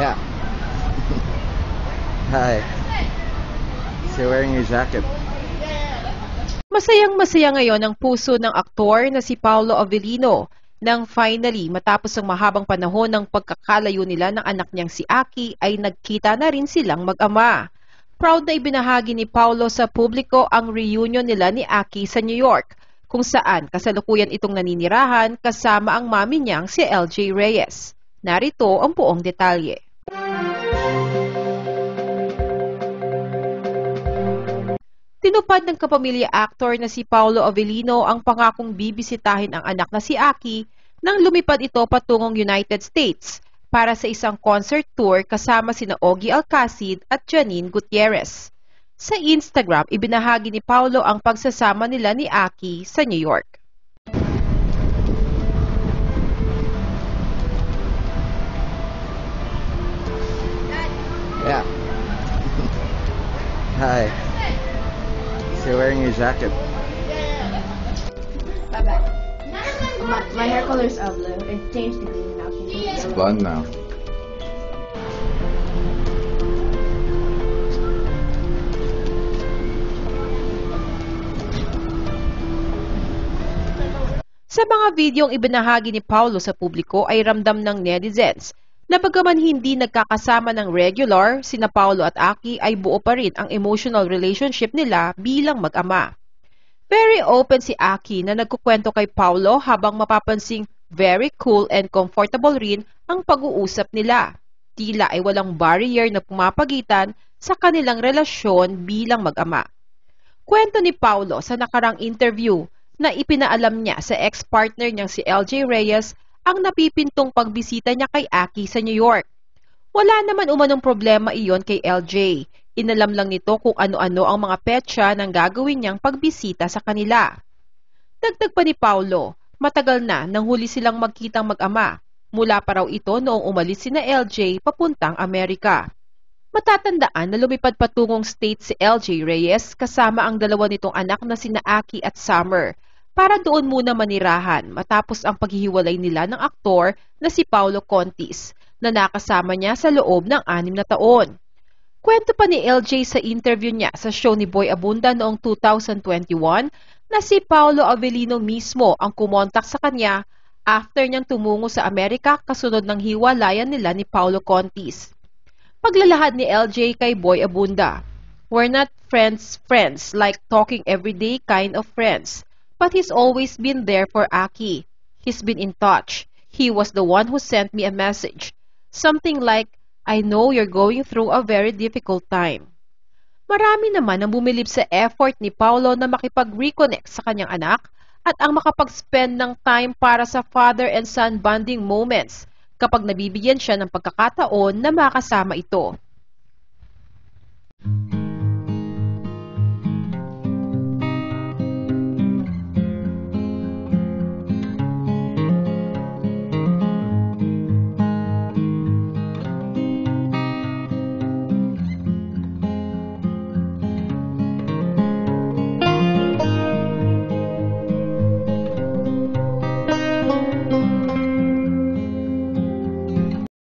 Yeah. Hi. So wearing your jacket. Masayang-masaya ngayon ang puso ng aktor na si Paolo Avellino nang finally matapos ang mahabang panahon ng pagkakalayo nila ng anak niyang si Aki ay nagkita na rin silang mag-ama. Proud na ibinahagi ni Paolo sa publiko ang reunion nila ni Aki sa New York kung saan kasalukuyan itong naninirahan kasama ang mami niyang si LJ Reyes. Narito ang buong detalye. Tinupad ng kapamilya actor na si Paolo Avellino ang pangakong bibisitahin ang anak na si Aki nang lumipad ito patungong United States para sa isang concert tour kasama sina Ogie Alcacid at Janine Gutierrez. Sa Instagram, ibinahagi ni Paolo ang pagsasama nila ni Aki sa New York. You're wearing your jacket. Bye bye. My, my hair color is blue. It changed to green now. It's blonde now. Sa mga videong ibinahagi ni Paulo sa publiko ay ramdam ng netizens na bagaman hindi nagkakasama ng regular, sina Paulo at Aki ay buo pa rin ang emotional relationship nila bilang mag-ama. Very open si Aki na nagkukwento kay Paulo habang mapapansing very cool and comfortable rin ang pag-uusap nila. Tila ay walang barrier na pumapagitan sa kanilang relasyon bilang mag-ama. Kwento ni Paulo sa nakarang interview na ipinaalam niya sa ex-partner niyang si LJ Reyes ang napipintong pagbisita niya kay Aki sa New York. Wala naman umanong problema iyon kay LJ. Inalam lang nito kung ano-ano ang mga petsa ng gagawin niyang pagbisita sa kanila. Dagdag pa ni Paulo, matagal na nang huli silang magkitang mag-ama. Mula pa raw ito noong umalis si na LJ papuntang Amerika. Matatandaan na lumipad patungong state si LJ Reyes kasama ang dalawa nitong anak na sina Aki at Summer para doon muna manirahan matapos ang paghihiwalay nila ng aktor na si Paulo Contis na nakasama niya sa loob ng anim na taon. Kwento pa ni LJ sa interview niya sa show ni Boy Abunda noong 2021 na si Paulo Avellino mismo ang kumontak sa kanya after niyang tumungo sa Amerika kasunod ng hiwalayan nila ni Paulo Contis. Paglalahad ni LJ kay Boy Abunda, We're not friends friends like talking everyday kind of friends, but he's always been there for Aki. He's been in touch. He was the one who sent me a message. Something like, I know you're going through a very difficult time. Marami naman ang bumilib sa effort ni Paulo na makipag-reconnect sa kanyang anak at ang makapag-spend ng time para sa father and son bonding moments kapag nabibigyan siya ng pagkakataon na makasama ito.